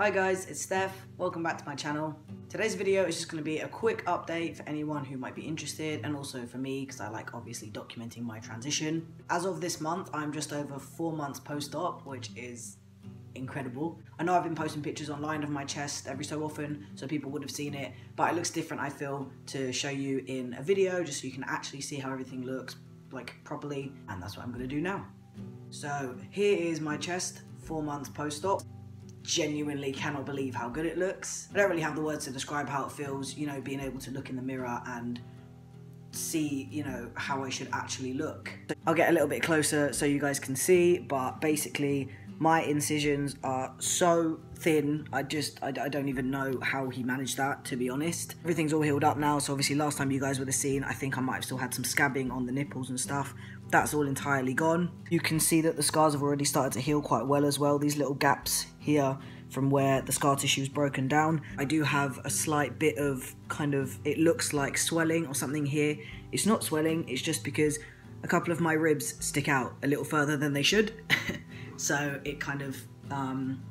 Hi guys, it's Steph. Welcome back to my channel. Today's video is just going to be a quick update for anyone who might be interested and also for me because I like obviously documenting my transition. As of this month, I'm just over four months post-op, which is incredible. I know I've been posting pictures online of my chest every so often, so people would have seen it, but it looks different, I feel, to show you in a video, just so you can actually see how everything looks, like, properly, and that's what I'm gonna do now. So, here is my chest, four months post-op. Genuinely cannot believe how good it looks. I don't really have the words to describe how it feels, you know, being able to look in the mirror and see, you know, how I should actually look. I'll get a little bit closer so you guys can see, but basically my incisions are so thin, I just, I, I, don't even know how he managed that, to be honest. Everything's all healed up now, so obviously last time you guys would have seen, I think I might have still had some scabbing on the nipples and stuff. That's all entirely gone. You can see that the scars have already started to heal quite well as well, these little gaps here from where the scar tissue is broken down. I do have a slight bit of kind of, it looks like swelling or something here. It's not swelling, it's just because a couple of my ribs stick out a little further than they should. So it kind of, um,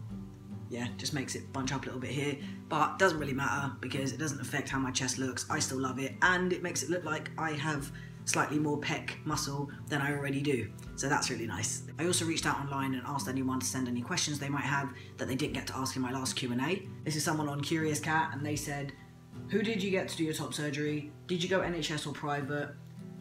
yeah, just makes it bunch up a little bit here. But doesn't really matter because it doesn't affect how my chest looks. I still love it. And it makes it look like I have slightly more pec muscle than I already do. So that's really nice. I also reached out online and asked anyone to send any questions they might have that they didn't get to ask in my last Q&A. This is someone on Curious Cat and they said, who did you get to do your top surgery? Did you go NHS or private?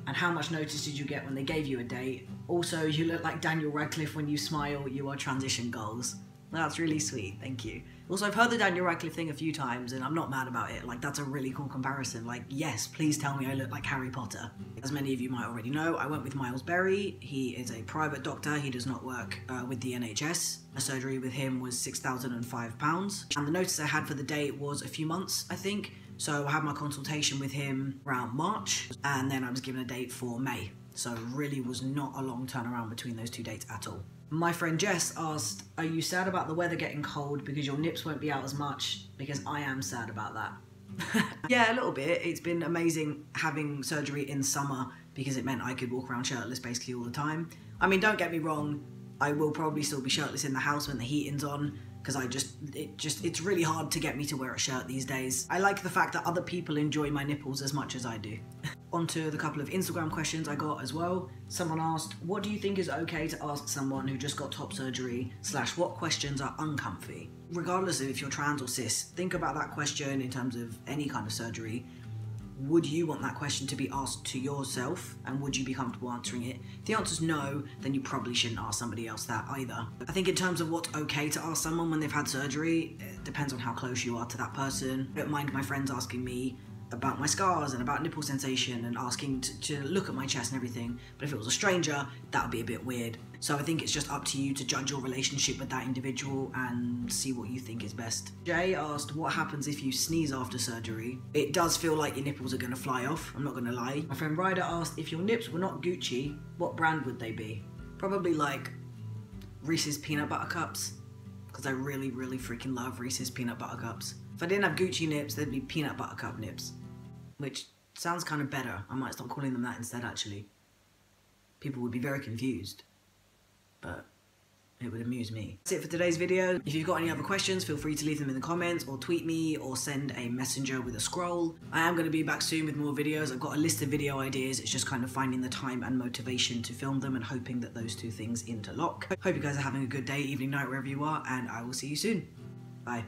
And how much notice did you get when they gave you a date? Also, you look like Daniel Radcliffe when you smile, you are transition goals. That's really sweet, thank you. Also, I've heard the Daniel Radcliffe thing a few times and I'm not mad about it. Like, that's a really cool comparison. Like, yes, please tell me I look like Harry Potter. As many of you might already know, I went with Miles Berry. He is a private doctor, he does not work uh, with the NHS. A surgery with him was £6,005. And the notice I had for the date was a few months, I think. So I had my consultation with him around March and then I was given a date for May. So really was not a long turnaround between those two dates at all. My friend Jess asked, are you sad about the weather getting cold because your nips won't be out as much? Because I am sad about that. yeah, a little bit. It's been amazing having surgery in summer because it meant I could walk around shirtless basically all the time. I mean, don't get me wrong, I will probably still be shirtless in the house when the heating's on because I just, it just, it's really hard to get me to wear a shirt these days. I like the fact that other people enjoy my nipples as much as I do. Onto the couple of Instagram questions I got as well. Someone asked, what do you think is okay to ask someone who just got top surgery, slash what questions are uncomfy? Regardless of if you're trans or cis, think about that question in terms of any kind of surgery would you want that question to be asked to yourself and would you be comfortable answering it? If the answer is no, then you probably shouldn't ask somebody else that either. I think in terms of what's okay to ask someone when they've had surgery, it depends on how close you are to that person. I don't mind my friends asking me about my scars and about nipple sensation and asking to, to, look at my chest and everything. But if it was a stranger, that would be a bit weird. So I think it's just up to you to judge your relationship with that individual and see what you think is best. Jay asked, what happens if you sneeze after surgery? It does feel like your nipples are gonna fly off, I'm not gonna lie. My friend Ryder asked, if your nips were not Gucci, what brand would they be? Probably like Reese's Peanut Butter Cups, because I really, really freaking love Reese's Peanut Butter Cups. If I didn't have Gucci nips, there'd be peanut butter cup nips. Which sounds kind of better. I might start calling them that instead, actually. People would be very confused. But it would amuse me. That's it for today's video. If you've got any other questions, feel free to leave them in the comments or tweet me or send a messenger with a scroll. I am going to be back soon with more videos. I've got a list of video ideas. It's just kind of finding the time and motivation to film them and hoping that those two things interlock. Hope you guys are having a good day, evening, night, wherever you are, and I will see you soon. Bye.